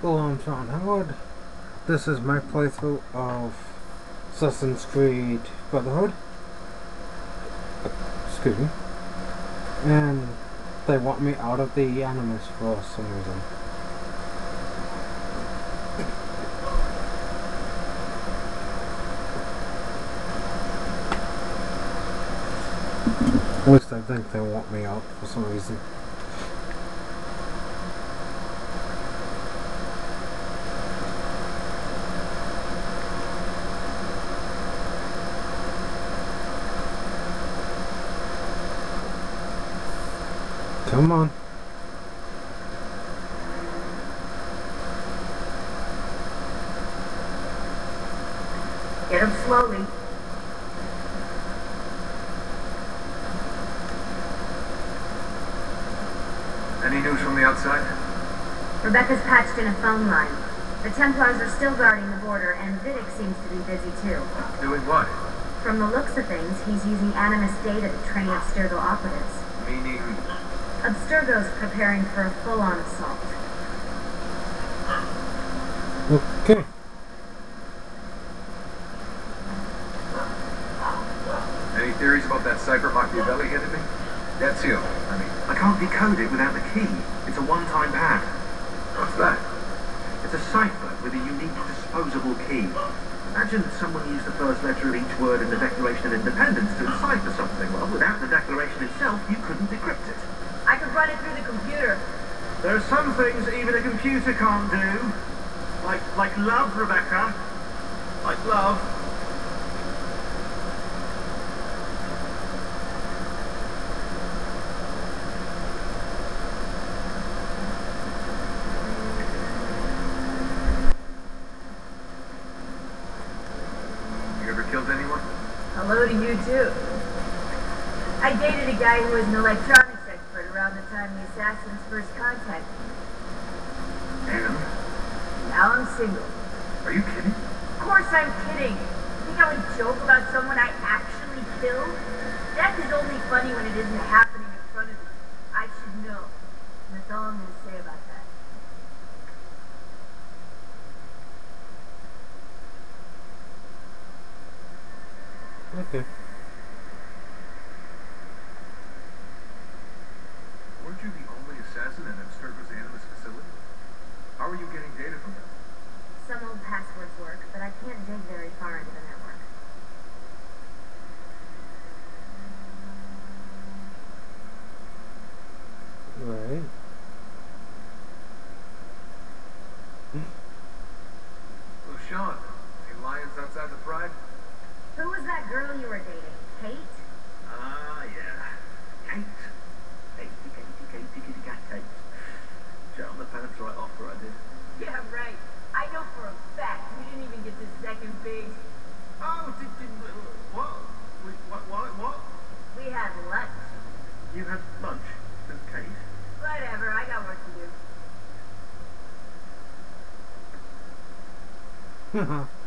Hello, I'm Sean Howard. This is my playthrough of Assassin's Creed Brotherhood. Excuse me. And they want me out of the Animus for some reason. At least I think they want me out for some reason. Come on. Get him slowly. Any news from the outside? Rebecca's patched in a phone line. The Templars are still guarding the border, and Vidic seems to be busy too. Doing what? From the looks of things, he's using Animus data to train up Abstergo operatives. Meaning, Abstergo's preparing for a full-on assault. Okay. any theories about that cipher Machiavelli handed me? That's you. I mean, I can't decode it without the key. It's a one-time pad. what's that? It's a cipher with a unique disposable key. Imagine someone used the first letter of each word in the Declaration of Independence to encipher something. Well, without the Declaration itself, you couldn't decrypt it. I could run it through the computer. There are some things even a computer can't do. Like, like love, Rebecca. Like love. You ever killed anyone? Hello to you too. I dated a guy who was an electronics expert around the time the assassins first contacted me. And? Now I'm single. Are you kidding? Of course I'm kidding. Think I would joke about someone I actually killed? Death is only funny when it isn't happening in front of you. I should know. And that's all I'm going to say about that. Okay. Weren't you the only assassin in Abstergo's Animus facility? How are you getting data from them? Some old passwords work, but I can't dig very far into the network. Right. So, Shaun, any lions outside the pride? Who was that girl you were dating? Kate? Ah, yeah. Kate. Katie, Katie, Katie, Katie, Cat Kate. Shut on the pants right off her, I did. Yeah, right. I know for a fact we didn't even get to second base. Oh, did, did, what? Wait, What, what, what? We had lunch. You had lunch with Kate? Whatever, I got work to do.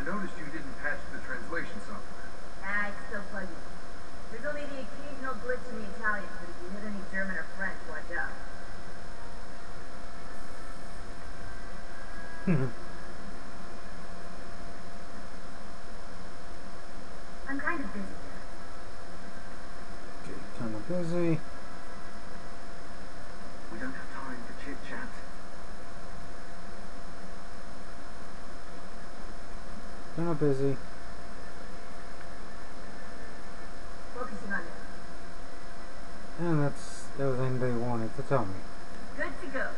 I noticed you didn't patch the translation software. Ah, it's still pluggy. There's only the occasional glitch in the Italian, but if you hit any German or French, watch out. I'm kind of busy okay, kind of busy. We don't have time for chit chat. Kind of busy. Focusing on it. And that's everything they wanted to tell me. Good to go.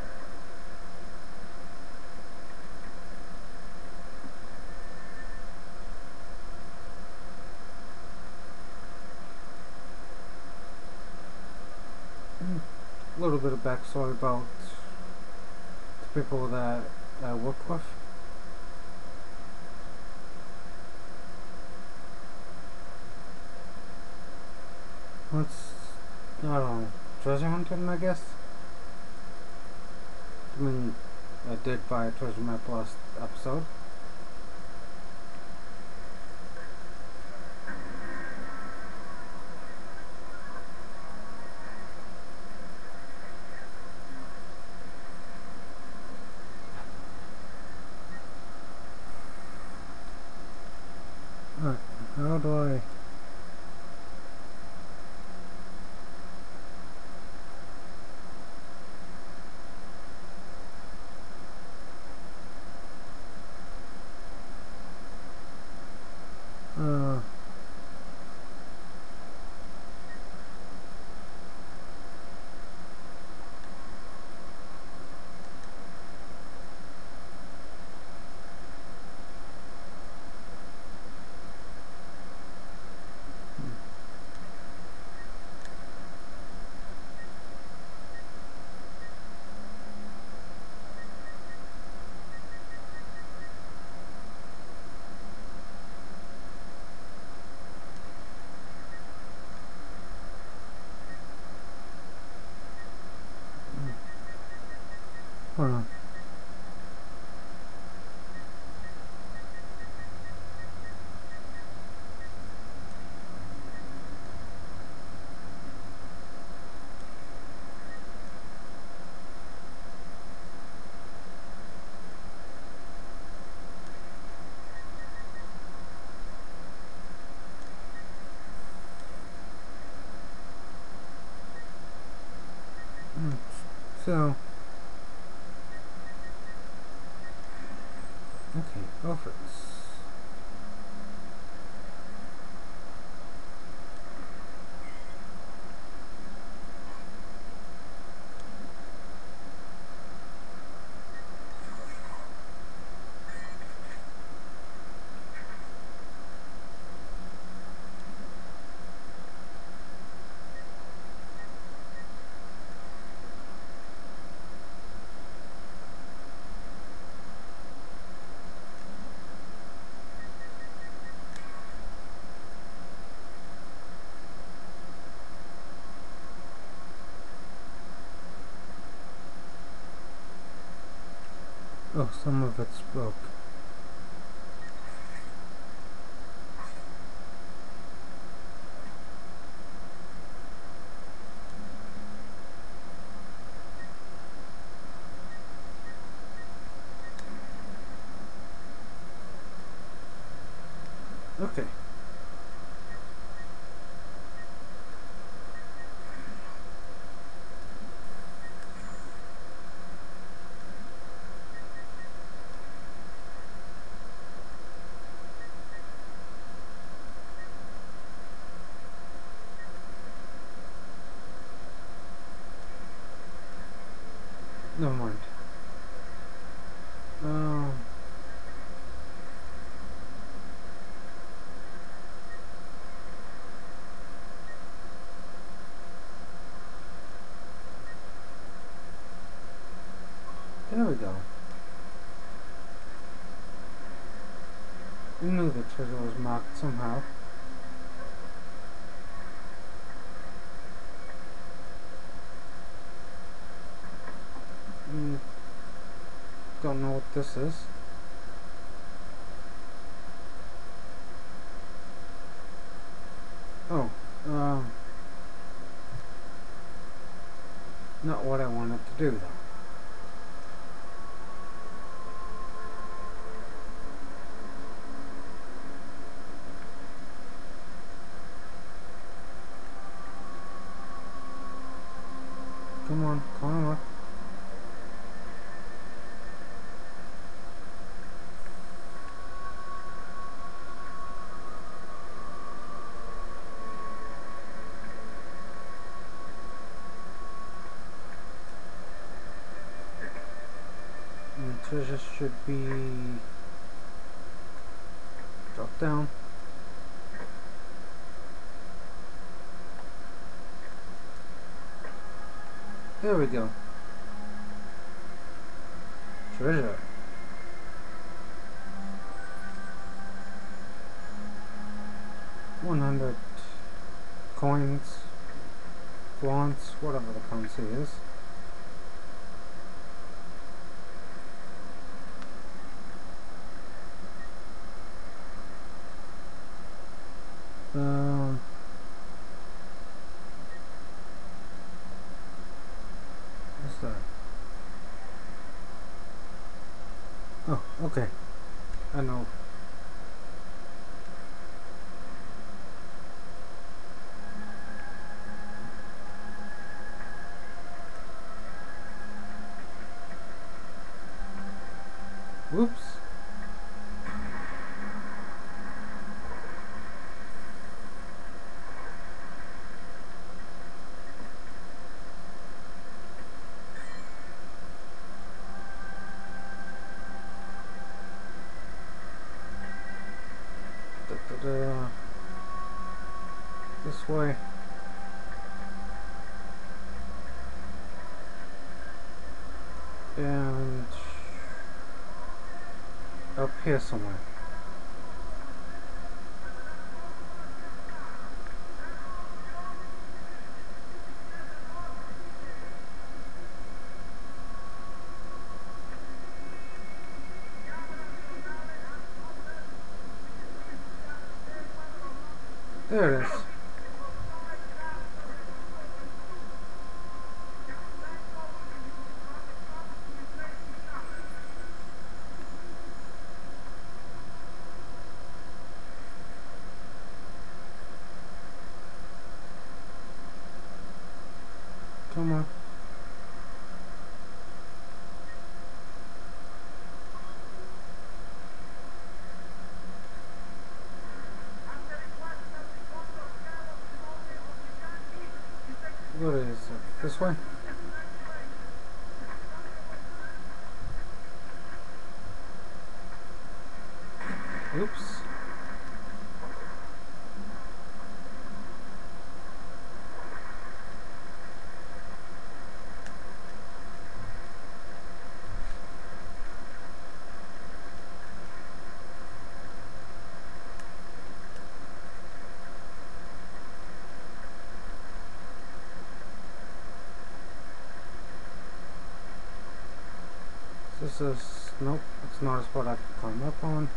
A little bit of backstory about the people that uh, I work with. What's I don't know, treasure hunting, I guess. I mean, I did buy a treasure map last episode. How do I Hold on. Mm, So... Okay, offers. Oh, some of it's broke. Okay. Never mind. Um. There we go. I knew the treasure was marked somehow. Mm, don't know what this is. Oh, um, not what I wanted to do though. Come on, climb up. Treasure should be drop down. There we go. Treasure. One hundred coins, florins, whatever the currency is. Um, what's that? Oh, okay. I know. Whoops. Da, da, da. This way. And up here somewhere. There it is. Come on. What is it? This way? Oops. This is nope, it's not a spot I can climb up on.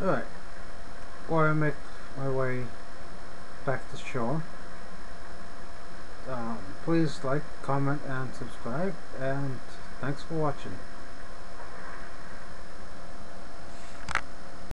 Alright. While I make my way back to shore. Please like, comment, and subscribe, and thanks for watching.